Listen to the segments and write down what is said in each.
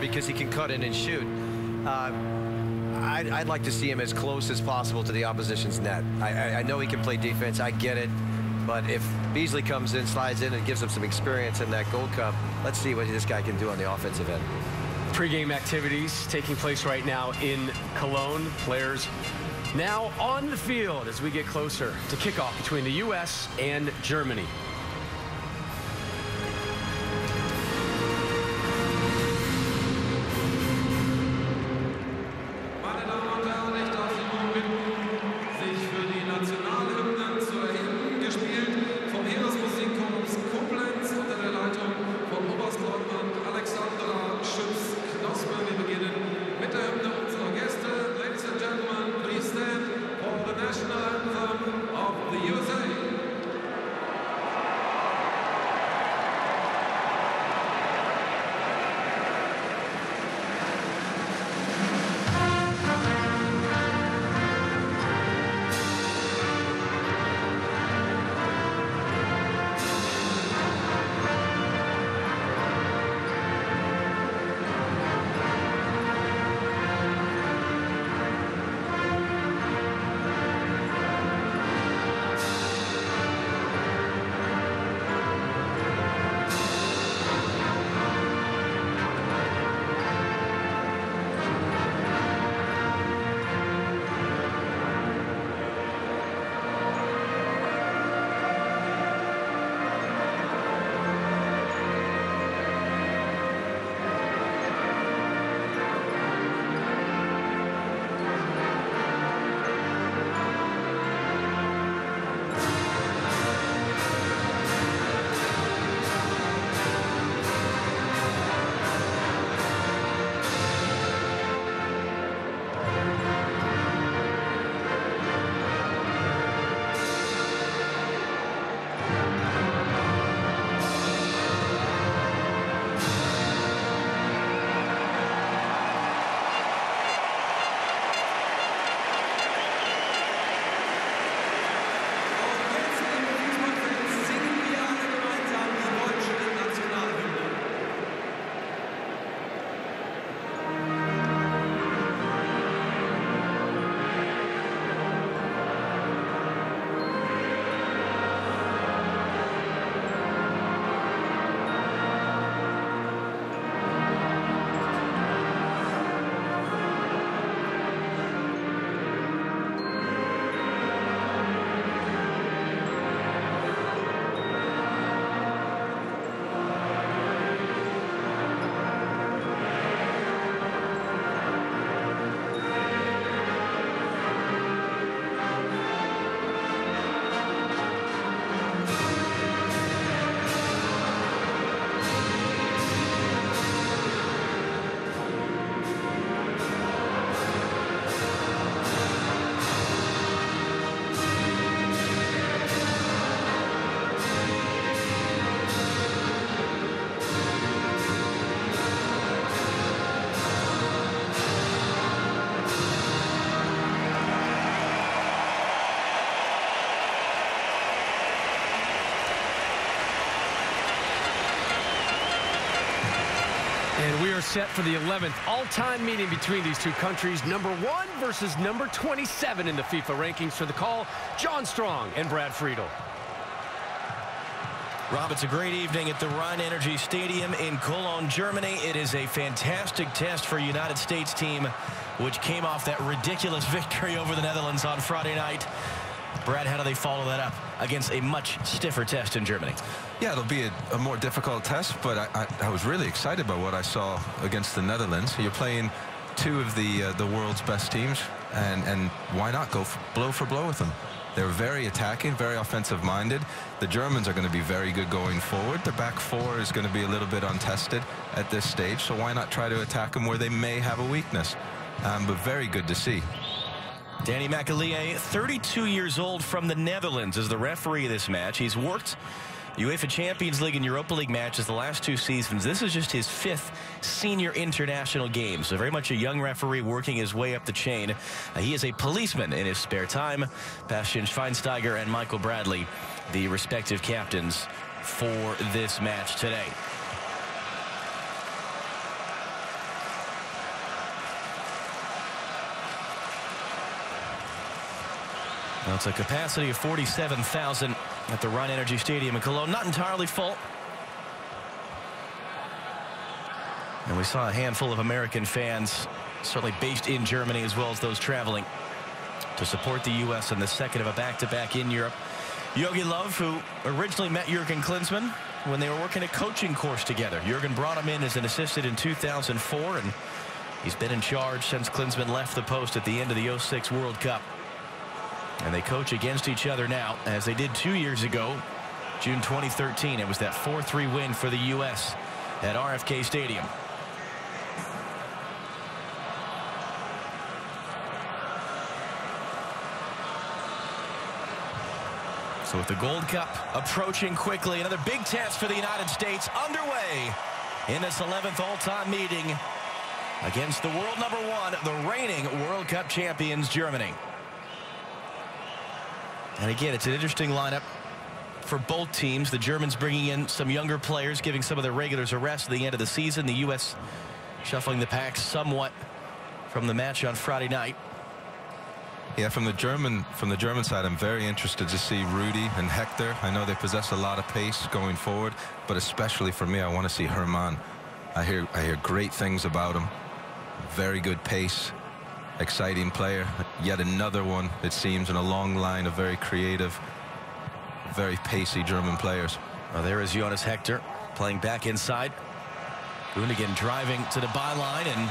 because he can cut in and shoot. Uh, I'd, I'd, like to see him as close as possible to the opposition's net. I, I, I, know he can play defense. I get it. But if Beasley comes in, slides in, and gives him some experience in that Gold Cup, let's see what this guy can do on the offensive end. Pre-game activities taking place right now in Cologne. Players now on the field as we get closer to kickoff between the U.S. and Germany. Set for the 11th all-time meeting between these two countries. Number one versus number 27 in the FIFA rankings for the call. John Strong and Brad Friedel. Rob, it's a great evening at the Rhein Energy Stadium in Cologne, Germany. It is a fantastic test for United States team, which came off that ridiculous victory over the Netherlands on Friday night. Brad, how do they follow that up against a much stiffer test in Germany? Yeah, it'll be a, a more difficult test, but I, I, I, was really excited by what I saw against the Netherlands. You're playing two of the uh, the world's best teams, and, and why not go blow for blow with them? They're very attacking, very offensive-minded. The Germans are going to be very good going forward. The back four is going to be a little bit untested at this stage, so why not try to attack them where they may have a weakness? Um, but very good to see. Danny Makkelie, 32 years old from the Netherlands, is the referee of this match. He's worked UEFA Champions League and Europa League matches the last two seasons. This is just his fifth senior international game. So very much a young referee working his way up the chain. Uh, he is a policeman in his spare time. Bastian Schweinsteiger and Michael Bradley, the respective captains for this match today. Well, it's a capacity of 47,000 at the Rhein Energy Stadium in Cologne. Not entirely full. And we saw a handful of American fans, certainly based in Germany, as well as those traveling to support the U.S. in the second of a back-to-back -back in Europe. Jogi Löw, who originally met Jurgen Klinsmann when they were working a coaching course together. Jurgen brought him in as an assistant in 2004, and he's been in charge since Klinsmann left the post at the end of the 06 World Cup. And they coach against each other now, as they did two years ago, June 2013. It was that 4-3 win for the U.S. at RFK Stadium. So with the Gold Cup approaching quickly, another big test for the United States underway in this 11th all-time meeting against the world number one, the reigning World Cup champions, Germany. And again, it's an interesting lineup for both teams. The Germans bringing in some younger players, giving some of their regulars a rest at the end of the season. The U.S. shuffling the pack somewhat from the match on Friday night. Yeah, from the German from the German side, I'm very interested to see Rudy and Hector. I know they possess a lot of pace going forward, but especially for me, I want to see Herrmann. I hear I hear great things about him. Very good pace, exciting player. Yet another one, it seems, in a long line of very creative, very pacey German players. Well, there is Jonas Hector playing back inside. Gundogan driving to the byline, and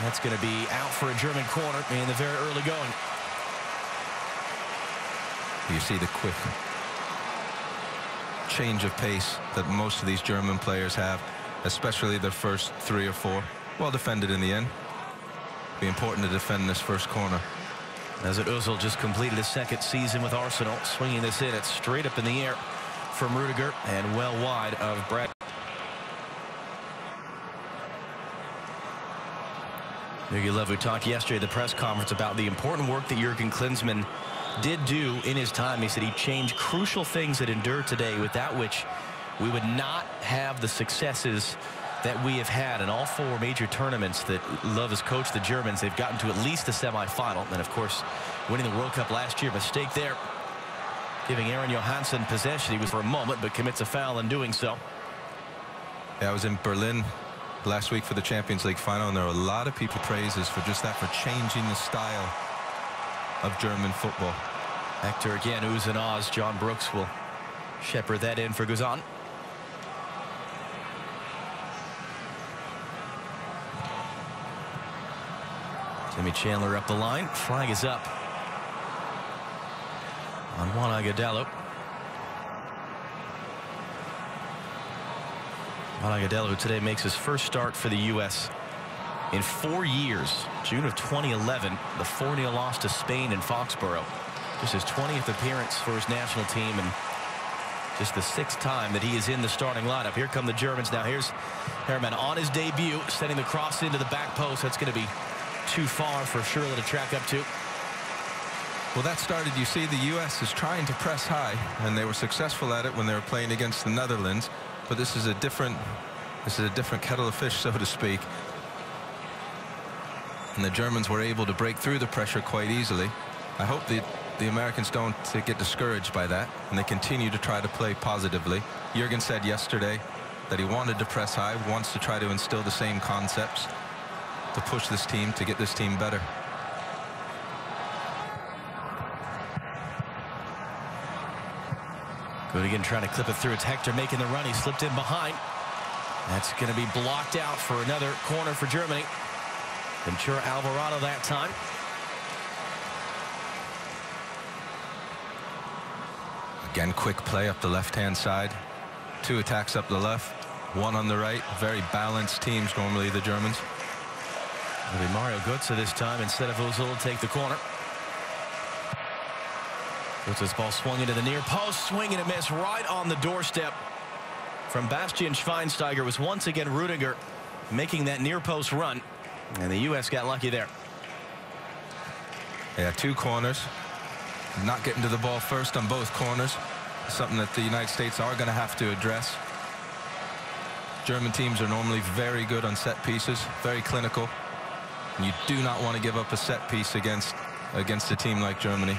that's going to be out for a German corner in the very early going. You see the quick change of pace that most of these German players have, especially their first three or four. Well defended in the end. Be important to defend this first corner. Mesut Ozil just completed his second season with Arsenal, swinging this in. It's straight up in the air from Rudiger and well wide of Brad. Jogi Löw, we talked yesterday at the press conference about the important work that Jurgen Klinsmann did do in his time. He said he changed crucial things that endure today without which we would not have the successes that we have had in all four major tournaments that Löw has coached the Germans. They've gotten to at least the semifinal. And, of course, winning the World Cup last year. Mistake there. Giving Aron Johannsson possession. He was for a moment, but commits a foul in doing so. Yeah, I was in Berlin last week for the Champions League final, and there are a lot of people praises for just that, for changing the style of German football. Hector again, oohs and ahs. John Brooks will shepherd that in for Guzan. Timmy Chandler up the line. Flag is up on Juan Agudelo. Juan Agudelo, today makes his first start for the U.S. in four years. June of 2011, the 4-0 loss to Spain in Foxborough. Just his 20th appearance for his national team and just the sixth time that he is in the starting lineup. Here come the Germans now. Here's Herrmann on his debut, sending the cross into the back post. That's going to be too far for Schürrle to track up to. Well, that started, you see, the U.S. is trying to press high, and they were successful at it when they were playing against the Netherlands. But this is a different, this is a different kettle of fish, so to speak. And the Germans were able to break through the pressure quite easily. I hope the, the Americans don't get discouraged by that, and they continue to try to play positively. Jurgen said yesterday that he wanted to press high, wants to try to instill the same concepts to push this team, to get this team better. Good again trying to clip it through. It's Hector making the run. He slipped in behind. That's going to be blocked out for another corner for Germany. Ventura Alvarado that time. Again, quick play up the left-hand side. Two attacks up the left, one on the right. Very balanced teams normally, the Germans. It'll be Mario Götze this time instead of Ozil take the corner. Götze's ball swung into the near post. Swing and a miss right on the doorstep from Bastian Schweinsteiger was once again Rudiger making that near post run. And the U.S. got lucky there. Yeah, two corners. Not getting to the ball first on both corners. Something that the United States are going to have to address. German teams are normally very good on set pieces, very clinical. And you do not want to give up a set piece against against a team like Germany.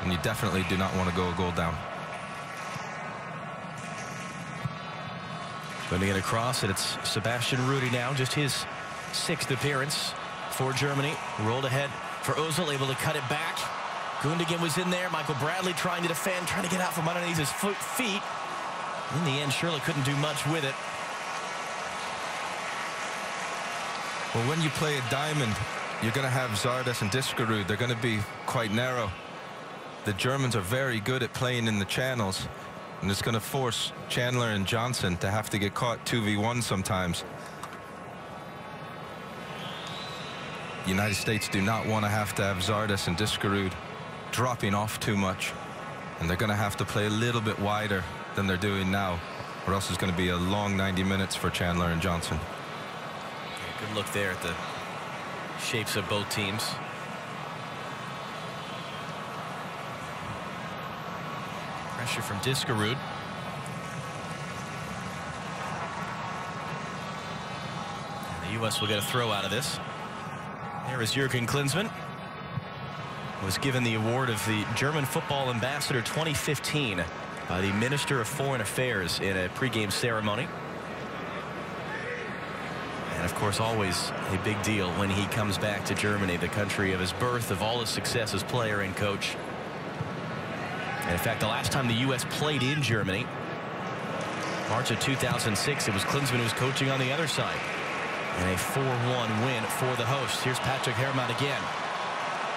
And you definitely do not want to go a goal down. Going it across, and it's Sebastian Rudy now, just his sixth appearance for Germany. Rolled ahead for Ozil, able to cut it back. Gundogan was in there. Michael Bradley trying to defend, trying to get out from underneath his foot, feet. In the end, Schürrle couldn't do much with it. Well, when you play a diamond, you're going to have Zardes and Diskerud. They're going to be quite narrow. The Germans are very good at playing in the channels. And it's going to force Chandler and Johnson to have to get caught 2v1 sometimes. The United States do not want to have to have Zardes and Diskerud dropping off too much. And they're going to have to play a little bit wider than they're doing now. Or else it's going to be a long 90 minutes for Chandler and Johnson. Good look there at the shapes of both teams. Pressure from Diskerud. The U.S. will get a throw out of this. There is Jurgen Klinsmann. Was given the award of the German Football Ambassador 2015 by the Minister of Foreign Affairs in a pregame ceremony. Of course, always a big deal when he comes back to Germany, the country of his birth, of all his success as player and coach. And in fact, the last time the U.S. played in Germany, March of 2006, it was Klinsmann who was coaching on the other side. And a 4-1 win for the hosts. Here's Patrick Herrmann again.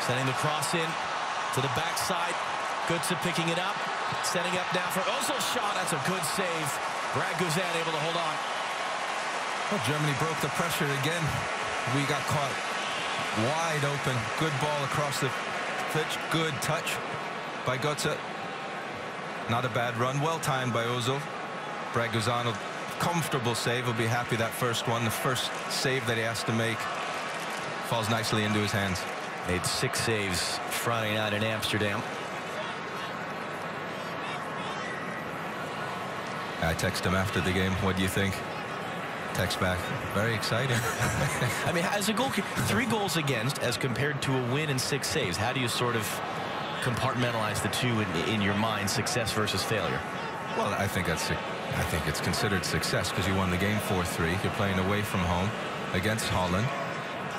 Sending the cross in to the backside. Götze picking it up. Setting up now for oh, Ozil's shot. That's a good save. Brad Guzan able to hold on. Well, Germany broke the pressure again. We got caught wide open. Good ball across the pitch. Good touch by Götze. Not a bad run. Well timed by Ozil. Brad Guzan, comfortable save. Will be happy that first one. The first save that he has to make falls nicely into his hands. Made six saves Friday night in Amsterdam. I text him after the game. What do you think? Text back. Very exciting. I mean, as a goal, three goals against as compared to a win and six saves. How do you sort of compartmentalize the two in, in your mind, success versus failure? Well, I think that's I think it's considered success because you won the game 4-3. You're playing away from home against Holland.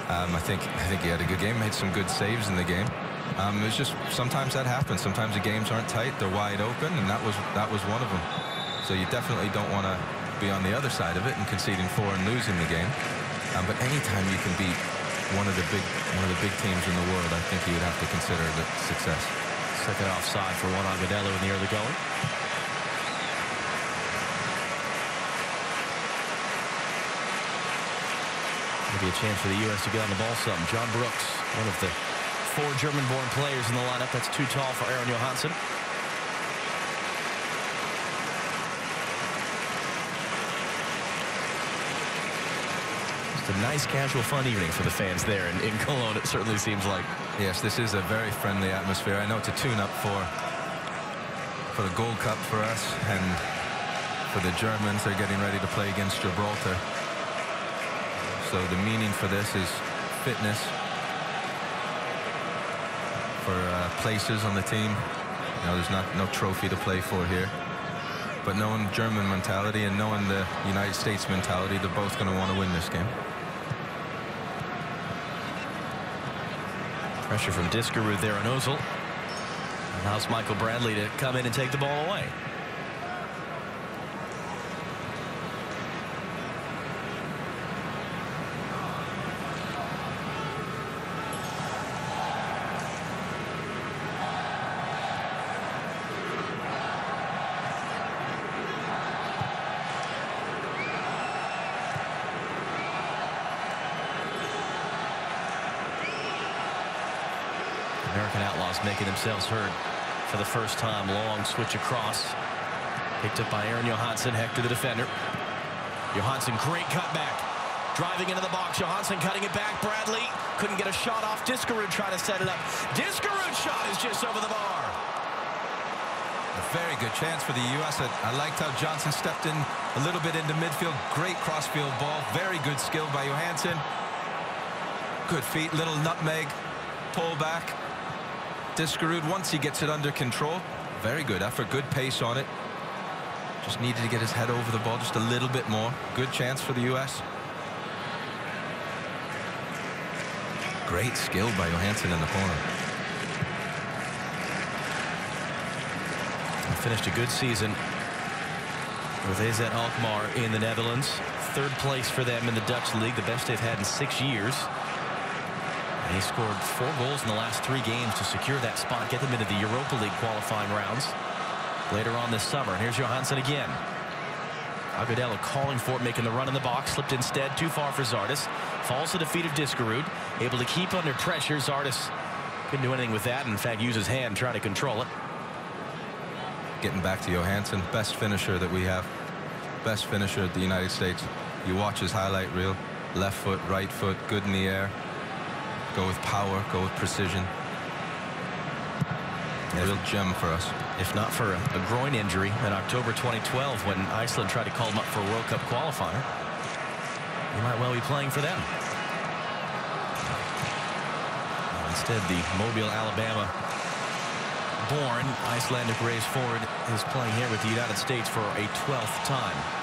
Um, I think I think he had a good game, made some good saves in the game. Um, it's just sometimes that happens. Sometimes the games aren't tight; they're wide open, and that was that was one of them. So you definitely don't want to be on the other side of it and conceding four and losing the game. Um, but anytime you can beat one of the big one of the big teams in the world, I think you would have to consider it success. Second offside for Juan Agudelo in the early going. Maybe a chance for the U.S. to get on the ball some. John Brooks, one of the four German-born players in the lineup. That's too tall for Aron Johannsson. Nice casual fun evening for the fans there in, in Cologne, it certainly seems like. Yes, this is a very friendly atmosphere. I know it's a tune-up for for the Gold Cup for us and for the Germans. They're getting ready to play against Gibraltar. So the meaning for this is fitness for uh, places on the team. You know, there's not no trophy to play for here. But knowing German mentality and knowing the United States mentality, they're both going to want to win this game. Pressure from Diskerud there on Ozil. It's Michael Bradley to come in and take the ball away. American Outlaws making themselves heard for the first time. Long switch across. Picked up by Aron Johannsson. Hector the defender. Johannsson, great cutback. Driving into the box. Johannsson cutting it back. Bradley couldn't get a shot off. Diskerud trying to set it up. Diskerud shot is just over the bar. A very good chance for the U.S. I, I liked how Johnson stepped in a little bit into midfield. Great crossfield ball. Very good skill by Johannsson. Good feet. Little nutmeg. Pull back. Diskerud, once he gets it under control, very good effort, good pace on it. Just needed to get his head over the ball just a little bit more. Good chance for the U.S. Great skill by Johannsson in the corner. Finished a good season with AZ Alkmaar in the Netherlands. Third place for them in the Dutch league, the best they've had in six years. He scored four goals in the last three games to secure that spot, get them into the Europa League qualifying rounds later on this summer. Here's Johannsson again. Agudelo calling for it, making the run in the box, slipped instead, too far for Zardes. Falls to the feet of Diskerud, able to keep under pressure. Zardes couldn't do anything with that. In fact, use his hand trying to control it. Getting back to Johannsson, best finisher that we have. Best finisher at the United States. You watch his highlight reel. Left foot, right foot, good in the air. Go with power, go with precision. A real gem for us. If not for a, a, groin injury in October 2012 when Iceland tried to call him up for a World Cup qualifier, he might well be playing for them. Instead, the Mobile, Alabama born Icelandic raised forward is playing here with the United States for a 12th time.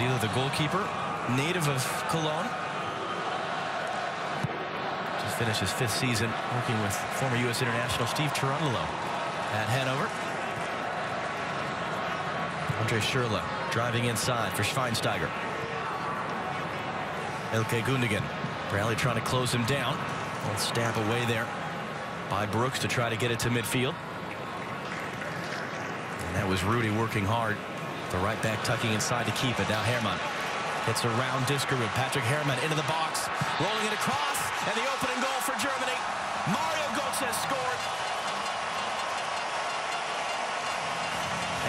Zieler, the goalkeeper, native of Cologne. Just finished his fifth season working with former U.S. international Steve Cherundolo at Hanover. Andre Schurrle driving inside for Schweinsteiger. Ilkay Gundogan. Bradley trying to close him down. Little stab away there by Brooks to try to get it to midfield. And that was Rudy working hard. The right back tucking inside to keep it. Now Herrmann gets around Diskerud. Patrick Herrmann into the box. Rolling it across. And the opening goal for Germany. Mario Götze scored.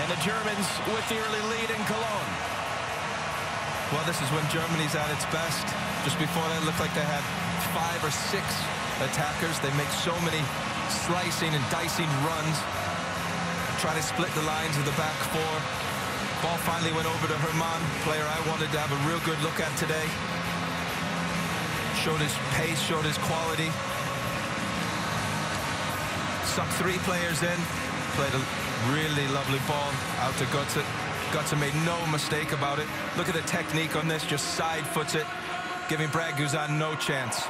And the Germans with the early lead in Cologne. Well, this is when Germany's at its best. Just before that, it looked like they had five or six attackers. They make so many slicing and dicing runs. Try to split the lines of the back four. Ball finally went over to Herrmann, player I wanted to have a real good look at today. Showed his pace, showed his quality. Sucked three players in. Played a really lovely ball out to Götze. Götze made no mistake about it. Look at the technique on this, just side foots it, giving Brad Guzan no chance.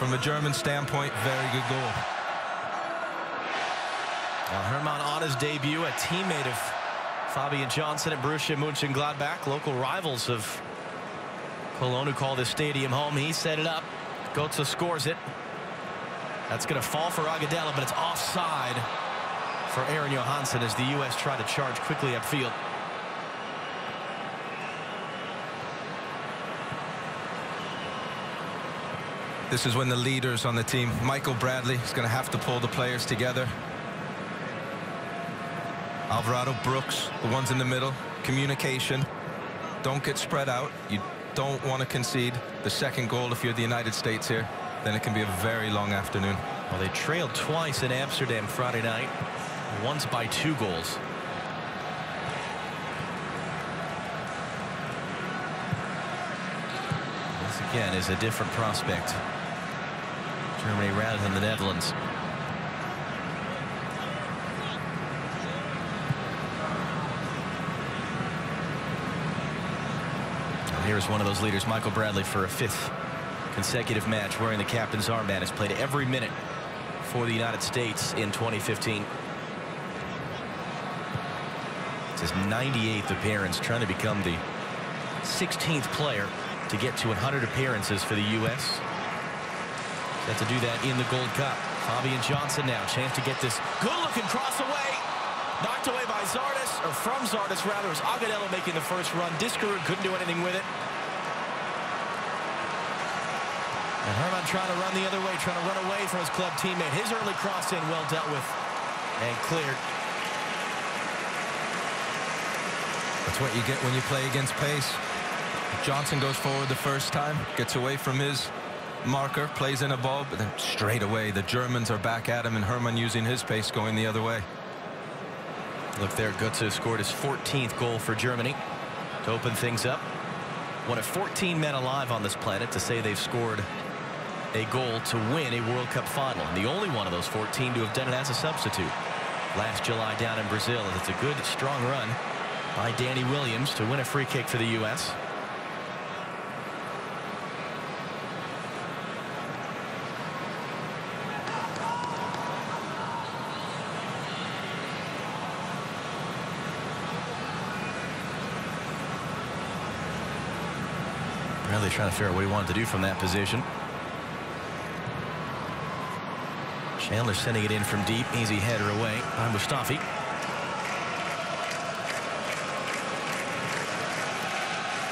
From a German standpoint, very good goal. Now Herrmann on his debut, a teammate of Fabian Johnson at Borussia Mönchengladbach, local rivals of Cologne who call this stadium home. He set it up. Götze scores it. That's going to fall for Agudelo, but it's offside for Aron Johannsson as the U.S. try to charge quickly upfield. This is when the leaders on the team, Michael Bradley, is going to have to pull the players together. Alvarado Brooks, the ones in the middle, communication. Don't get spread out. You don't want to concede the second goal if you're the United States here. Then it can be a very long afternoon. Well, they trailed twice in Amsterdam Friday night, once by two goals. This again is a different prospect. Germany rather than the Netherlands. Here's one of those leaders, Michael Bradley, for a fifth consecutive match wearing the captain's armband. Has played every minute for the United States in 2015. It's his 98th appearance, trying to become the 16th player to get to 100 appearances for the U.S. Set to do that in the Gold Cup. Fabian Johnson now, chance to get this good-looking cross away. Knocked away by Zardes, or from Zardes, rather. Was Agudelo making the first run. Diskerud couldn't do anything with it. And Herrmann trying to run the other way, trying to run away from his club teammate. His early cross in well dealt with and cleared. That's what you get when you play against pace. Johnson goes forward the first time, gets away from his marker, plays in a ball, but then straight away the Germans are back at him and Herrmann using his pace going the other way. Look there, Götze scored his 14th goal for Germany to open things up. One of 14 men alive on this planet to say they've scored a goal to win a World Cup final. And the only one of those 14 to have done it as a substitute last July down in Brazil. It's a good, strong run by Danny Williams to win a free kick for the U.S. Trying to figure out what he wanted to do from that position. Chandler sending it in from deep. Easy header away by Mustafi.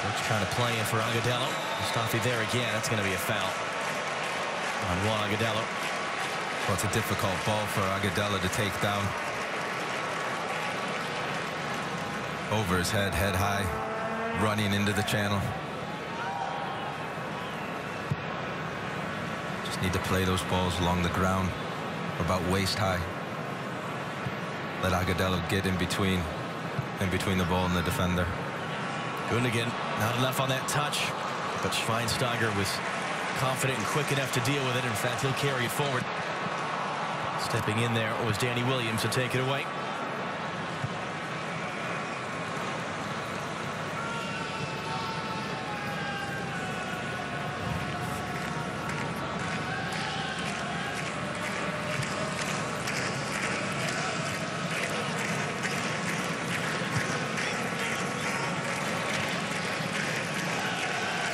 Coach trying to play in for Agudelo. Mustafi there again. That's going to be a foul on Juan Agudelo. Well, it's a difficult ball for Agudelo to take down. Over his head, head high, running into the channel. Need to play those balls along the ground, about waist high. Let Agudelo get in between, in between the ball and the defender. Gundogan not enough on that touch, but Schweinsteiger was confident and quick enough to deal with it. In fact, he'll carry it forward. Stepping in there was Danny Williams to take it away.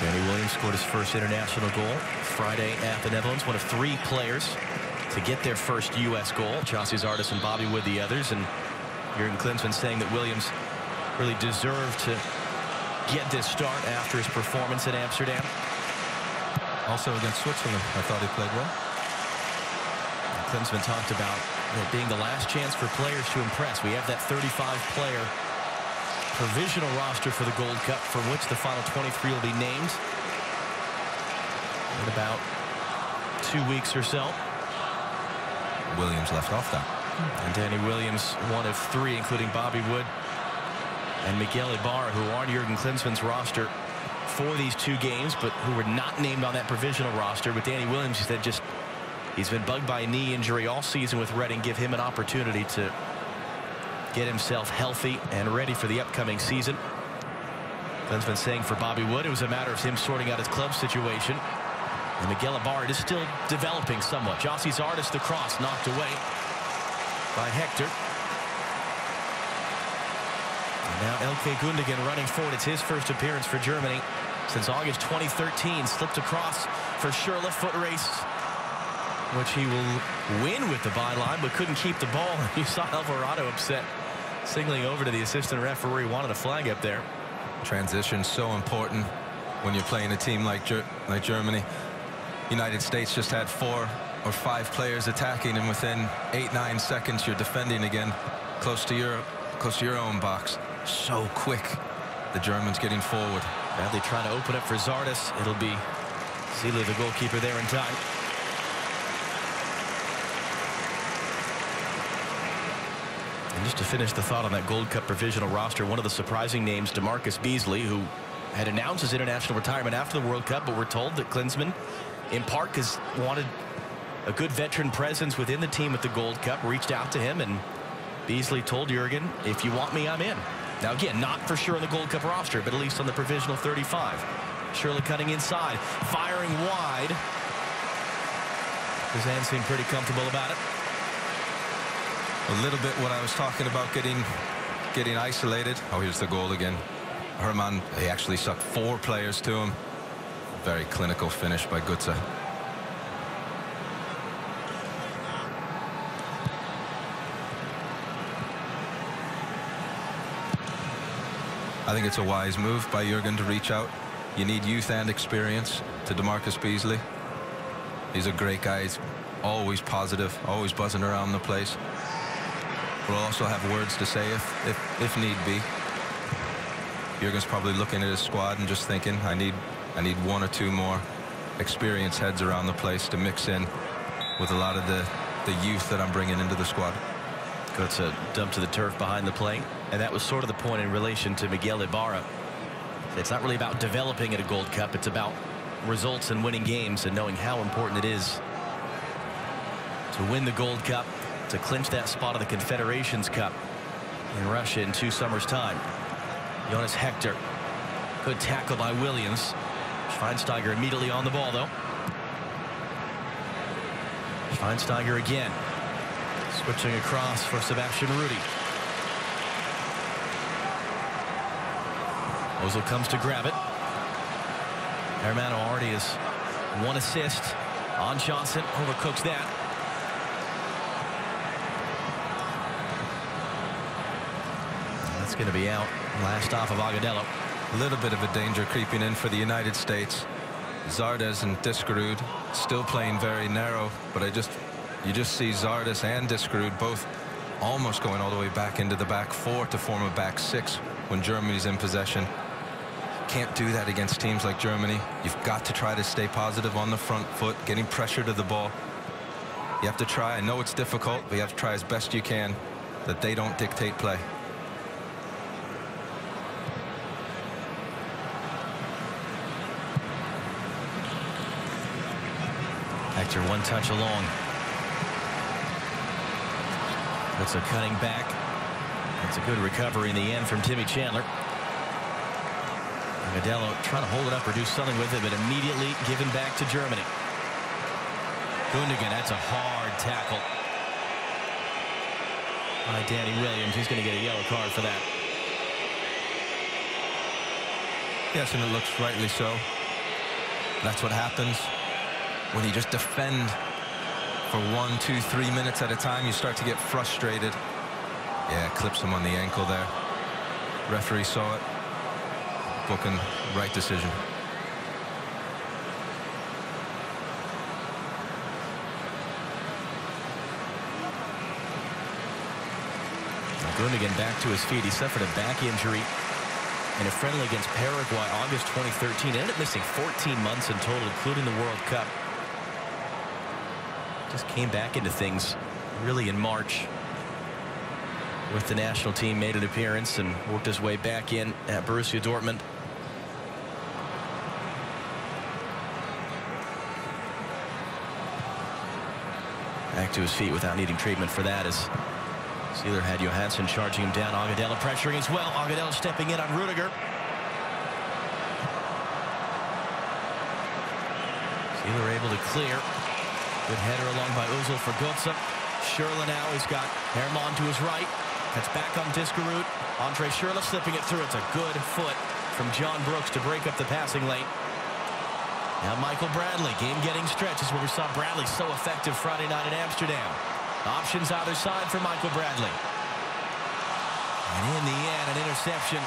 Danny Williams scored his first international goal Friday at the Netherlands. One of three players to get their first U.S. goal. Gyasi Zardes and Bobby Wood the others. And Jurgen Klinsmann saying that Williams really deserved to get this start after his performance in Amsterdam. Also against Switzerland, I thought he played well. Klinsmann talked about it being the last chance for players to impress. We have that 35-player provisional roster for the Gold Cup from which the final 23 will be named in about two weeks or so. Williams left off that. And Danny Williams, one of three, including Bobby Wood and Miguel Ibarra, who are on Jurgen Klinsmann's roster for these two games, but who were not named on that provisional roster. With Danny Williams, he said just he's been bugged by a knee injury all season with Reading. Give him an opportunity to get himself healthy and ready for the upcoming season. Klinsmann saying for Bobby Wood, it was a matter of him sorting out his club situation. And Miguel Ibarra is still developing somewhat. Gyasi Zardes, the cross knocked away by Hector. And now Ilkay Gundogan running forward. It's his first appearance for Germany since August 2013. Slipped across for Schürrle, foot race, which he will win with the byline, but couldn't keep the ball. You saw Alvarado upset, signaling over to the assistant referee, wanted a flag up there. Transition so important when you're playing a team like Ger like Germany. United States just had four or five players attacking, and within eight, nine seconds, you're defending again, close to your close to your own box. So quick, the Germans getting forward. Bradley trying to open up for Zardes. It'll be Zieler, the goalkeeper, there in time. And just to finish the thought on that Gold Cup provisional roster, one of the surprising names, DaMarcus Beasley, who had announced his international retirement after the World Cup, but we're told that Klinsmann, in part, because wanted a good veteran presence within the team at the Gold Cup, reached out to him, and Beasley told Jurgen, if you want me, I'm in. Now, again, not for sure on the Gold Cup roster, but at least on the provisional 35. Schürrle cutting inside, firing wide. His Guzan seemed pretty comfortable about it. A little bit what I was talking about getting getting isolated. Oh, here's the goal again. Herrmann, he actually sucked four players to him. Very clinical finish by Götze. I think it's a wise move by Jurgen to reach out. You need youth and experience to DaMarcus Beasley. He's a great guy. He's always positive, always buzzing around the place. We'll also have words to say if, if, if need be. Jurgen's probably looking at his squad and just thinking, I need, I need one or two more experienced heads around the place to mix in with a lot of the, the youth that I'm bringing into the squad. It's a dump to the turf behind the plate. And that was sort of the point in relation to Miguel Ibarra. It's not really about developing at a Gold Cup. It's about results and winning games and knowing how important it is to win the Gold Cup, to clinch that spot of the Confederations Cup in Russia in two summers' time. Jonas Hector. Good tackle by Williams. Schweinsteiger immediately on the ball, though. Schweinsteiger again. Switching across for Sebastian Rudy. Ozil comes to grab it. Hermano already has one assist on Johnson. Overcooks that. That's going to be out. Last off of Agudelo. A little bit of a danger creeping in for the United States. Zardes and Diskerud still playing very narrow, but I just you just see Zardes and Diskerud both almost going all the way back into the back four to form a back six when Germany's in possession. Can't do that against teams like Germany. You've got to try to stay positive on the front foot, getting pressure to the ball. You have to try. I know it's difficult, but you have to try as best you can that they don't dictate play. Hector one touch along. That's a cutting back. That's a good recovery in the end from Timmy Chandler. Agudelo trying to hold it up or do something with it, but immediately given back to Germany. Gundogan, that's a hard tackle. By Danny Williams. He's going to get a yellow card for that. Yes, and it looks rightly so. That's what happens when you just defend for one, two, three minutes at a time. You start to get frustrated. Yeah, clips him on the ankle there. Referee saw it. Booking right decision. Gundogan back to his feet. He suffered a back injury in a friendly against Paraguay August 2013. Ended up missing 14 months in total, including the World Cup. Just came back into things really in March with the national team, made an appearance and worked his way back in at Borussia Dortmund. Back to his feet without needing treatment for that as Zieler had Johannsson charging him down. Agudelo pressuring as well. Agudelo stepping in on Rudiger. Zieler able to clear. Good header along by Ozil for Götze. Schürrle now he's got Herrmann to his right. That's back on Diskerud. Andre Schürrle slipping it through. It's a good foot from John Brooks to break up the passing lane. Now Michael Bradley, game-getting stretch is where we saw Bradley so effective Friday night in Amsterdam. Options either side for Michael Bradley. And in the end, an interception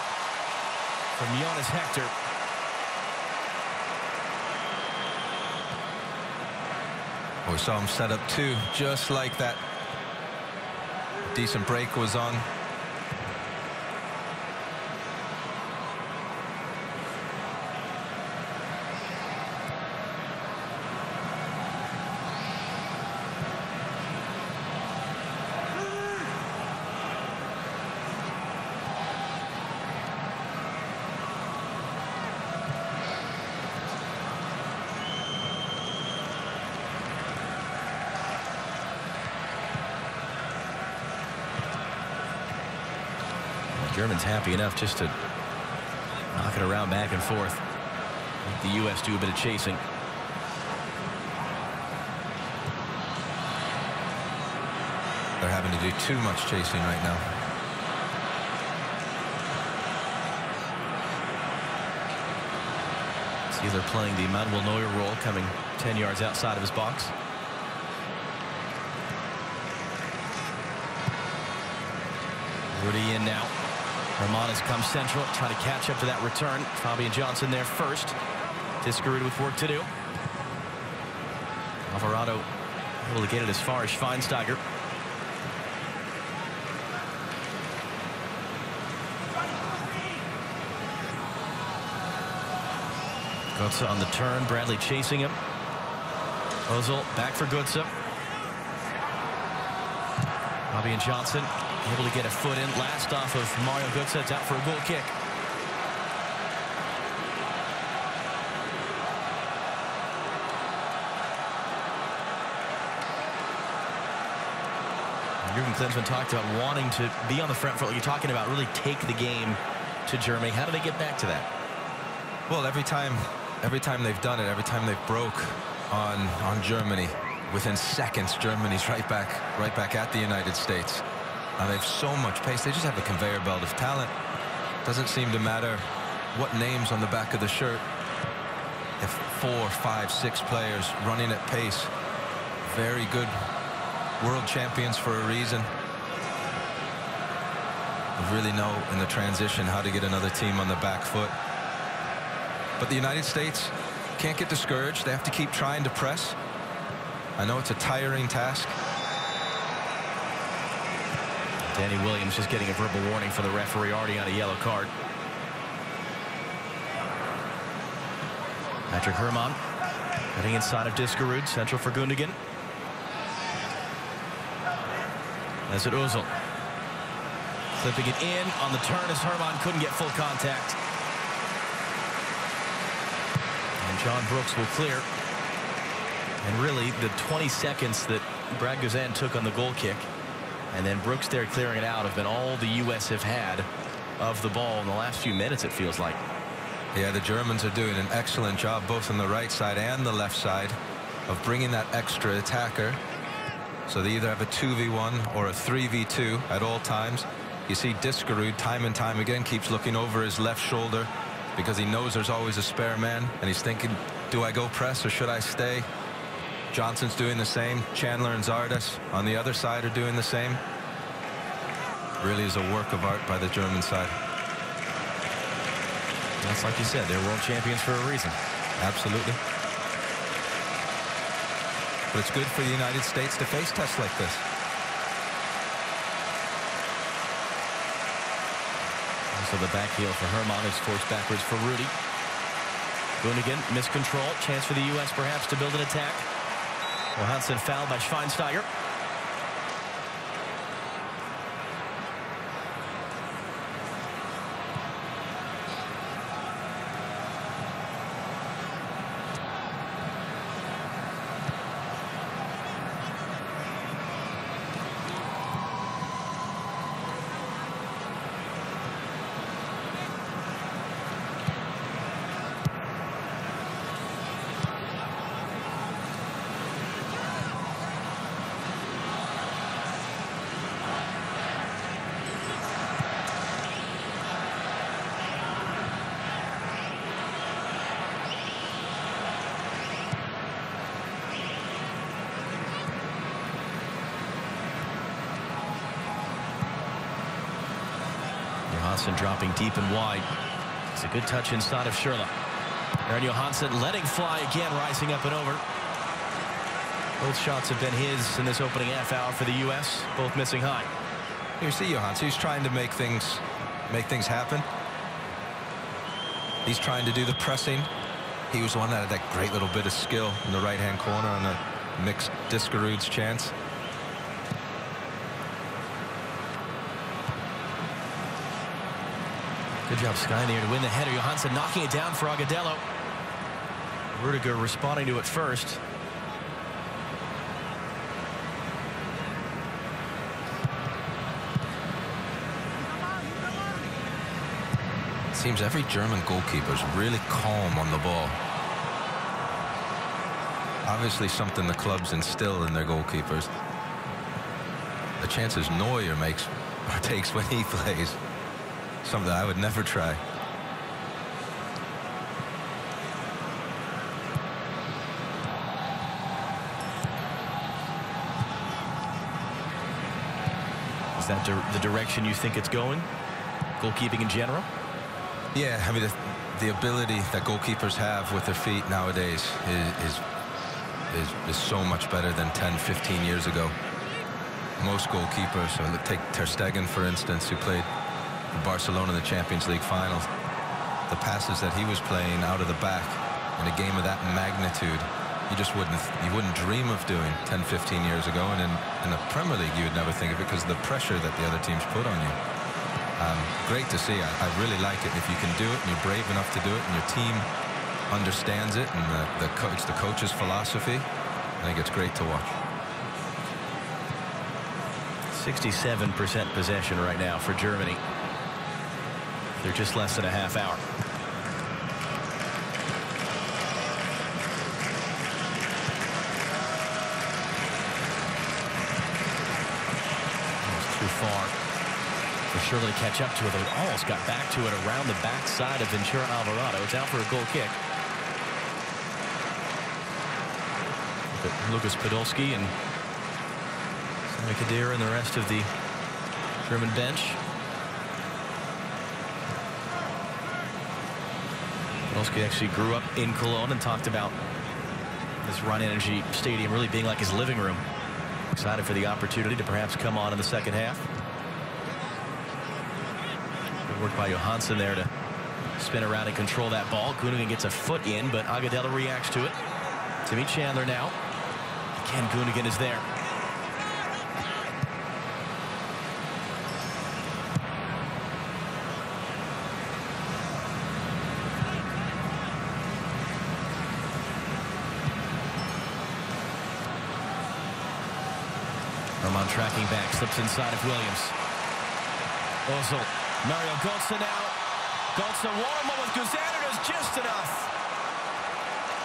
from Jonas Hector. We saw him set up two, just like that. Decent break was on. Germans happy enough just to knock it around back and forth. The U.S. do a bit of chasing. They're having to do too much chasing right now. Zieler playing the Manuel Neuer role, coming 10 yards outside of his box. Rudy in now. Romanes comes central, trying to catch up to that return. Fabian Johnson there first. Diskerud with work to do. Alvarado able to get it as far as Schweinsteiger. Götze on the turn. Bradley chasing him. Ozil back for Götze. Fabian Johnson able to get a foot in. Last off of Mario Götze. Out for a goal kick. Jurgen Klinsmann talked about wanting to be on the front foot. You're talking about really take the game to Germany. How do they get back to that? Well, every time, every time they've done it, every time they've broke on on Germany, within seconds, Germany's right back, right back at the United States. And they've so much pace. They just have a conveyor belt of talent. Doesn't seem to matter what names on the back of the shirt. If four, five, six players running at pace, very good world champions for a reason. They really know in the transition how to get another team on the back foot. But the United States can't get discouraged. They have to keep trying to press. I know it's a tiring task. Danny Williams just getting a verbal warning for the referee already on a yellow card. Patrick Herrmann heading inside of Diskerud, central for Gundogan. As it Ozil. Clipping it in on the turn as Herrmann couldn't get full contact. And John Brooks will clear. And really, the 20 seconds that Brad Guzan took on the goal kick, and then Brooks there clearing it out, have been all the U.S. have had of the ball in the last few minutes, it feels like. Yeah, the Germans are doing an excellent job, both on the right side and the left side, of bringing that extra attacker so they either have a 2v1 or a 3v2 at all times. You see Diskerud time and time again keeps looking over his left shoulder because he knows there's always a spare man and he's thinking, do I go press or should I stay? Johnson's doing the same. Chandler and Zardes on the other side are doing the same. Really is a work of art by the German side. That's like you said, they're world champions for a reason. Absolutely. But it's good for the United States to face tests like this. So the back heel for Herrmann is forced backwards for Rudy. Gundogan, miscontrol. Chance for the U.S. perhaps to build an attack. Johannsson fouled by Schweinsteiger. Johannsson dropping deep and wide. It's a good touch inside of Schürrle. Aron Johannsson letting fly again, rising up and over. Both shots have been his in this opening half hour for the U.S., both missing high. You see Johannsson, he's trying to make things make things happen. He's trying to do the pressing. He was one that had that great little bit of skill in the right-hand corner on the mixed Diskerud's chance. Good job Sky there to win the header. Johannsson knocking it down for Agudelo. Rudiger responding to it first. Seems every German goalkeeper is really calm on the ball. Obviously something the clubs instill in their goalkeepers. The chances Neuer makes or takes when he plays. Something I would never try. Is that di the direction you think it's going? Goalkeeping in general? Yeah, I mean, the, the ability that goalkeepers have with their feet nowadays is, is, is, is so much better than 10, 15 years ago. Most goalkeepers, so take Ter Stegen, for instance, who played Barcelona in the Champions League final. The passes that he was playing out of the back in a game of that magnitude you just wouldn't you wouldn't dream of doing 10 15 years ago. And in, in the Premier League you would never think of it because of the pressure that the other teams put on you. Um, great to see. I, I, really like it. If you can do it and you're brave enough to do it and your team understands it and the, the coach the coach's philosophy I think it's great to watch. 67% possession right now for Germany they're just less than a half hour too far for to catch up to it. They almost got back to it around the backside of Ventura Alvarado. It's out for a goal kick. Lucas Podolski and Sami Khedira and the rest of the German bench. Podolski actually grew up in Cologne and talked about this Rhein Energy Stadium really being like his living room. Excited for the opportunity to perhaps come on in the second half. Good work by Johannsson there to spin around and control that ball. Gundogan gets a foot in, but Agudelo reacts to it. Timmy Chandler now. Again, Gundogan is there. Tracking back, slips inside of Williams. Ozil, Mario Götze now. Götze one with Guzan, just enough.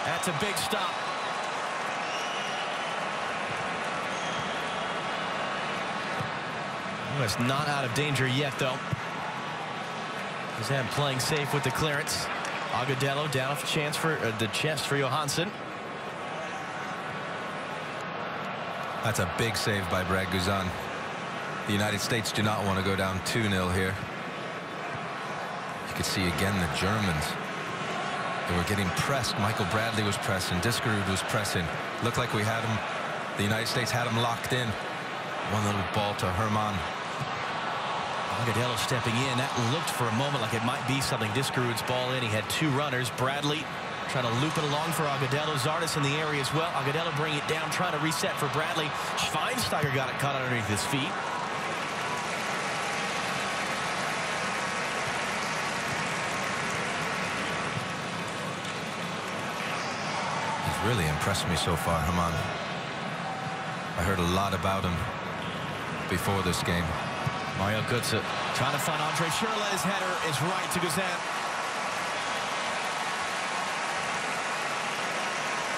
That's a big stop. It's not out of danger yet, though. Guzan playing safe with the clearance. Agudelo down off chance for uh, the chest for Johannsson. That's a big save by Brad Guzan. The United States do not want to go down 2-0 here. You could see again the Germans. They were getting pressed. Michael Bradley was pressing. Diskerud was pressing. Looked like we had him. The United States had him locked in. One little ball to Herrmann. Agudelo stepping in. That looked for a moment like it might be something. Diskerud's ball in. He had two runners. Bradley Trying to loop it along for Agudelo. Zardes in the area as well. Agudelo bring it down, trying to reset for Bradley. Schweinsteiger got it caught underneath his feet. He's really impressed me so far, Herrmann. I heard a lot about him before this game. Mario Götze trying to find Andre Schürrle. His header is right to Guzan.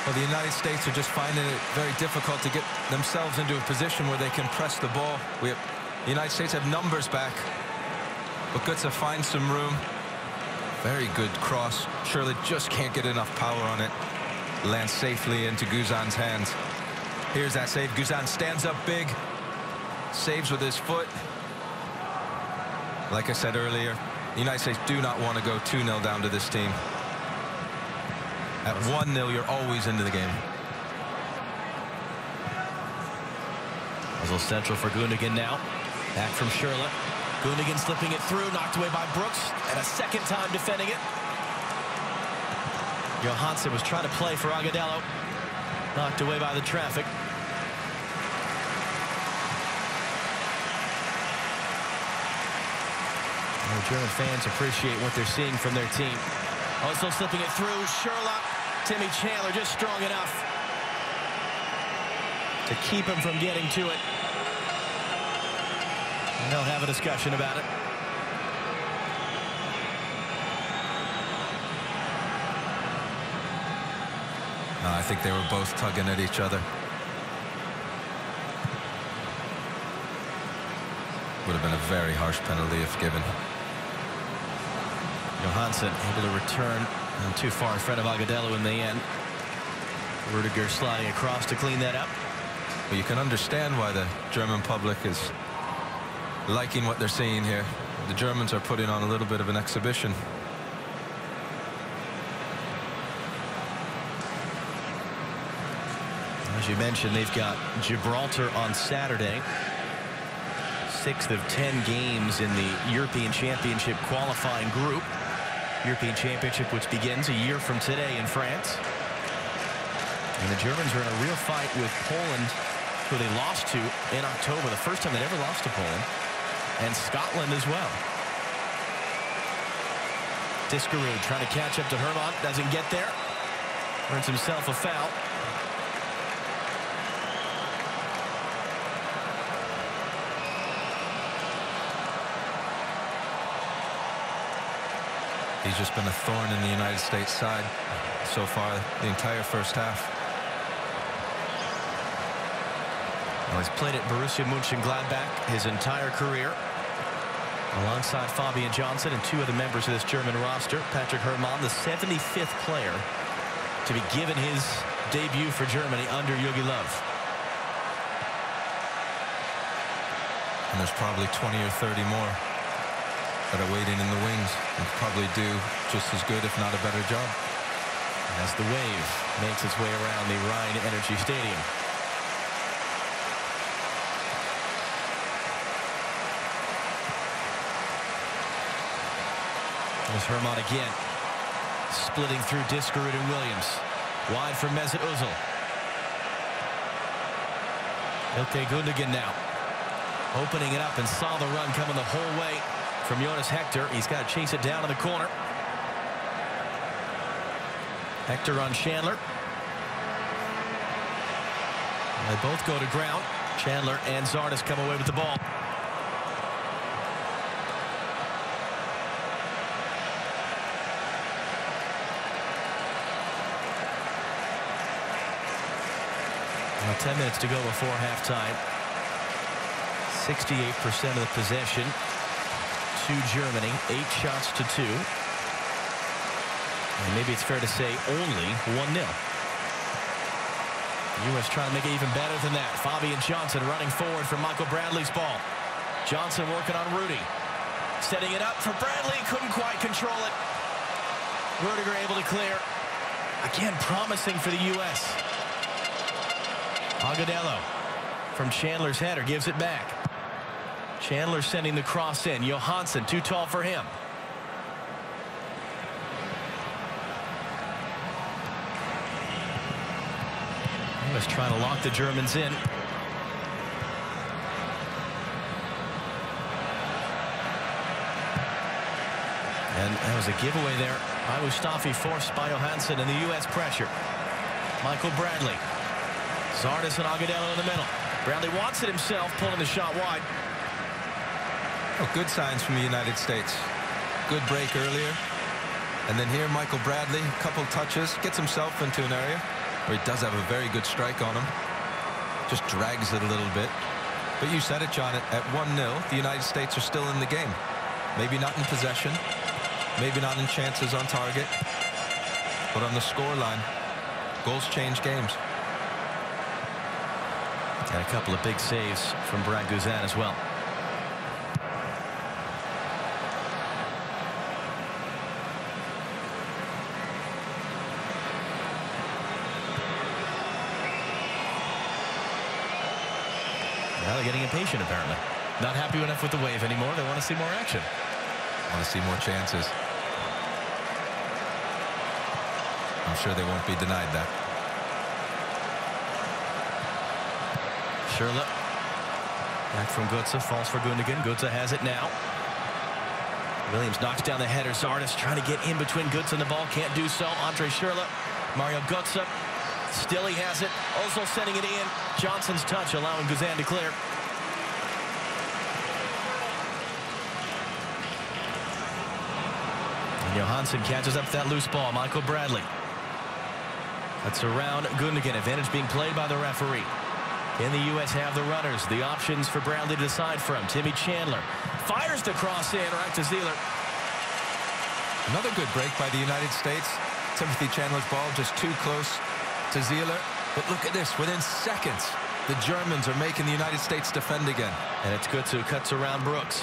Well, the United States are just finding it very difficult to get themselves into a position where they can press the ball. We have, the United States have numbers back, but Götze finds some room. Very good cross. Schürrle just can't get enough power on it. Lands safely into Guzan's hands. Here's that save. Guzan stands up big. Saves with his foot. Like I said earlier, the United States do not want to go 2-0 down to this team. At 1-0, you're always into the game. Ozil central for Gundogan now. Back from Schürrle. Gundogan slipping it through, knocked away by Brooks, and a second time defending it. Johannsson was trying to play for Agudelo. Knocked away by the traffic. The German fans appreciate what they're seeing from their team. Also slipping it through. Schürrle, Timmy Chandler just strong enough to keep him from getting to it. And they'll have a discussion about it. I think they were both tugging at each other. Would have been a very harsh penalty if given. Johannsson able to return and too far in front of Agudelo in the end. Rudiger sliding across to clean that up. Well, you can understand why the German public is liking what they're seeing here. The Germans are putting on a little bit of an exhibition. As you mentioned, they've got Gibraltar on Saturday. Sixth of 10 games in the European Championship qualifying group. European Championship, which begins a year from today in France. And the Germans are in a real fight with Poland, who they lost to in October, the first time they'd ever lost to Poland, and Scotland as well. Diskerud trying to catch up to Herrmann, doesn't get there. Earns himself a foul. He's just been a thorn in the United States side so far the entire first half. Well, he's played at Borussia Mönchengladbach his entire career. Alongside Fabian Johnson and two other members of this German roster, Patrick Herrmann, the 75th player to be given his debut for Germany under Jogi Löw. And there's probably 20 or 30 more that are waiting in the wings and probably do just as good, if not a better job. As the wave makes its way around the Rhein Energy Stadium. There's Herrmann again. Splitting through Diskerud and Williams. Wide for Mesut Ozil. Ilkay Gundogan now. Opening it up and saw the run coming the whole way from Jonas Hector. He's got to chase it down in the corner. Hector on Chandler. They both go to ground. Chandler and Zardes come away with the ball. Now 10 minutes to go before halftime. 68% of the possession to Germany. Eight shots to two. And maybe it's fair to say only 1-0. U.S. trying to make it even better than that. Fabian Johnson running forward for Michael Bradley's ball. Johnson working on Rudy. Setting it up for Bradley. Couldn't quite control it. Rudiger able to clear. Again, promising for the U.S. Agudelo from Chandler's header gives it back. Chandler sending the cross in. Johannsson too tall for him. US trying to lock the Germans in. And that was a giveaway there by Mustafi forced by Johannsson and the U.S. pressure. Michael Bradley. Zardes and Agudelo in the middle. Bradley wants it himself, pulling the shot wide. Oh, good signs from the United States. Good break earlier. And then here, Michael Bradley, couple touches, gets himself into an area where he does have a very good strike on him. Just drags it a little bit. But you said it, John, at 1-0, the United States are still in the game. Maybe not in possession, maybe not in chances on target, but on the score line, goals change games. And a couple of big saves from Brad Guzan as well. They're getting impatient, apparently. Not happy enough with the wave anymore. They want to see more action. Want to see more chances. I'm sure they won't be denied that. Schürrle. Back from Götze. Falls for Gundogan. Götze has it now. Williams knocks down the header. Zardes trying to get in between Götze and the ball. Can't do so. Andre Schürrle. Mario Götze. Still he has it. Ozil sending it in. Johnson's touch allowing Guzan to clear. And Johannsson catches up that loose ball. Michael Bradley. That's around Gundogan. Advantage being played by the referee. Can the U.S. have the runners? The options for Bradley to decide from. Timmy Chandler fires the cross in right to Zieler. Another good break by the United States. Timothy Chandler's ball just too close to Zieler. But look at this. Within seconds, the Germans are making the United States defend again. And it's good to cuts around Brooks.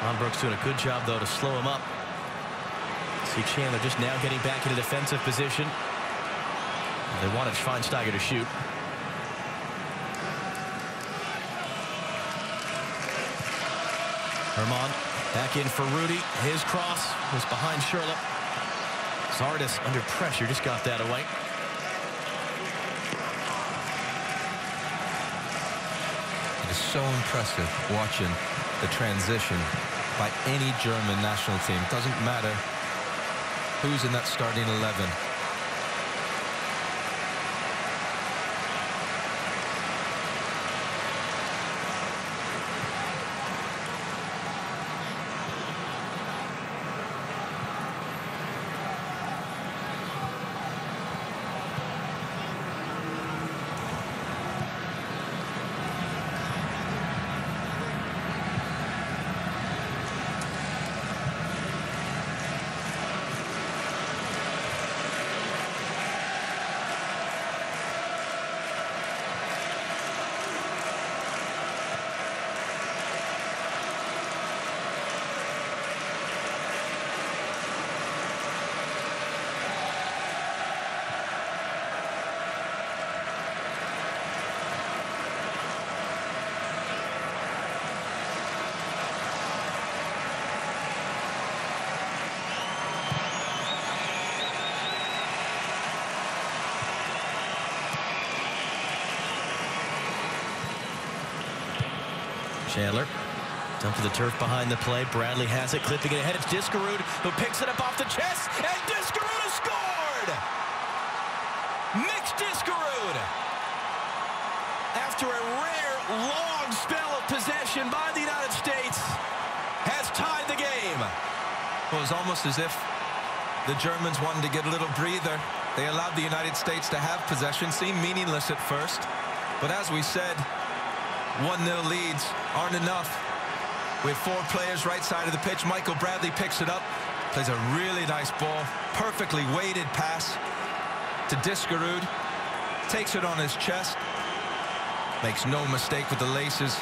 John Brooks doing a good job, though, to slow him up. See Chandler just now getting back into defensive position. They wanted Schweinsteiger to shoot. Herrmann Back in for Rudy. His cross was behind Schürrle. Zardes under pressure just got that away. It is so impressive watching the transition by any German national team. Doesn't matter who's in that starting 11. Chandler. Dump to the turf behind the play. Bradley has it, clipping it ahead. It's Diskerud who picks it up off the chest, and Diskerud has scored! Mix Diskerud! After a rare, long spell of possession by the United States, has tied the game. Well, it was almost as if the Germans wanted to get a little breather. They allowed the United States to have possession. Seemed meaningless at first. But as we said, 1-0 leads aren't enough. Have four players right side of the pitch. Michael Bradley picks it up, plays a really nice ball, perfectly weighted pass to Diskerud, takes it on his chest, makes no mistake with the laces.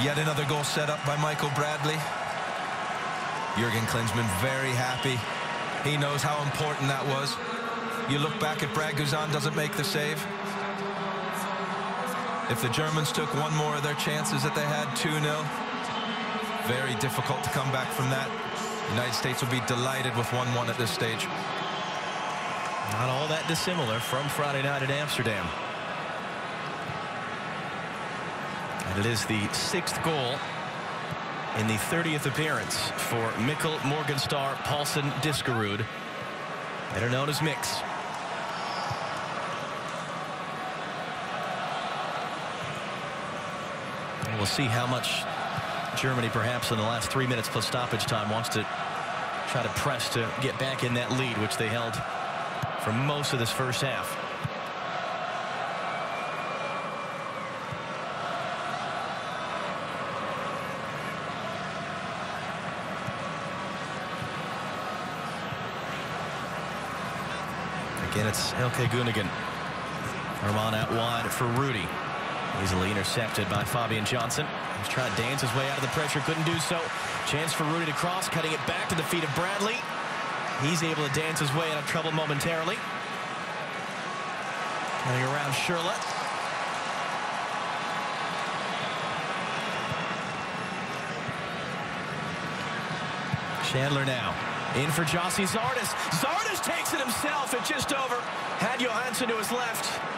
Yet another goal set up by Michael Bradley. Jurgen Klinsmann very happy. He knows how important that was. You look back at Brad Guzan doesn't make the save. If the Germans took one more of their chances that they had, 2-0, very difficult to come back from that. United States will be delighted with 1-1 at this stage. Not all that dissimilar from Friday night at Amsterdam. And it is the sixth goal in the 30th appearance for Mikkel Morgenstar Pålsson Diskerud, better known as Mix. We'll see how much Germany, perhaps in the last three minutes plus stoppage time, wants to try to press to get back in that lead, which they held for most of this first half. Again, it's Ilkay Gundogan. Herrmann out wide for Rudy. Easily intercepted by Fabian Johnson. He's trying to dance his way out of the pressure. Couldn't do so. Chance for Rudy to cross. Cutting it back to the feet of Bradley. He's able to dance his way out of trouble momentarily. Cutting around Schürrle. Chandler now. In for Gyasi Zardes. Zardes takes it himself at just over. Had Johannsson to his left.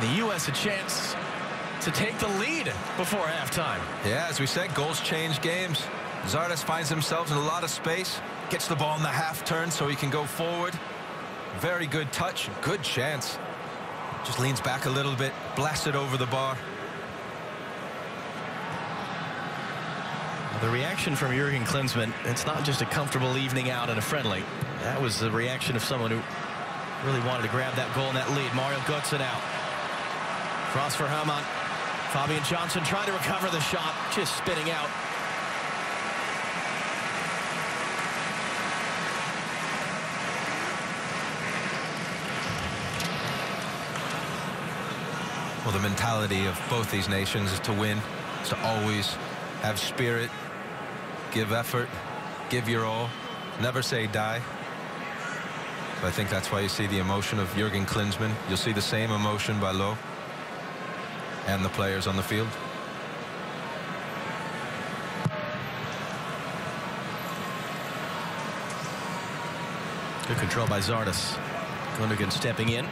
And the U.S. a chance to take the lead before halftime. Yeah, as we said, goals change games. Zardes finds himself in a lot of space, gets the ball in the half turn so he can go forward. Very good touch, good chance. Just leans back a little bit, blasts it over the bar. The reaction from Jurgen Klinsmann, it's not just a comfortable evening out and a friendly. That was the reaction of someone who really wanted to grab that goal and that lead. Mario Götze out. Cross for Herrmann. Fabian Johnson trying to recover the shot, just spinning out. Well, the mentality of both these nations is to win, is to always have spirit, give effort, give your all, never say die. I think that's why you see the emotion of Jurgen Klinsmann. You'll see the same emotion by Löw and the players on the field. Good control by Zardes. Gundogan stepping in.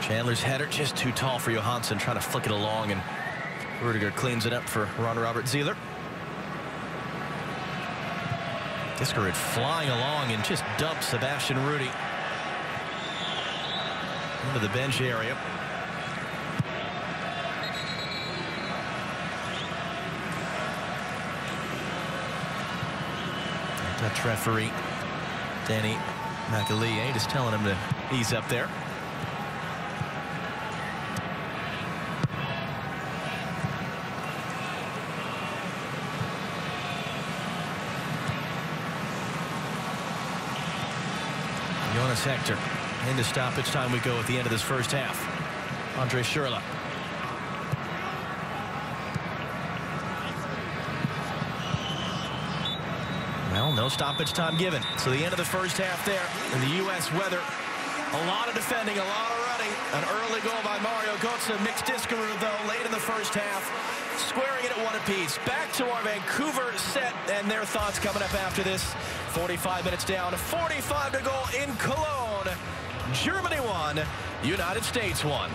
Chandler's header just too tall for Johannsson trying to flick it along and Rudiger cleans it up for Ron Robert Zieler. Diskerud flying along and just dumps Sebastian Rudy into the bench area. Dutch referee Danny Makkelie eh? just telling him to ease up there. Jonas Hector in into stoppage time we go at the end of this first half. Andre Schürrle. Well, no stoppage time given. So the end of the first half there in the U.S. weather. A lot of defending, a lot of running. An early goal by Mario Götze. Mixed Diskerud, though, late in the first half. Squaring it at one apiece. Back to our Vancouver set and their thoughts coming up after this. 45 minutes down, 45 to go in Cologne. Germany won, United States won.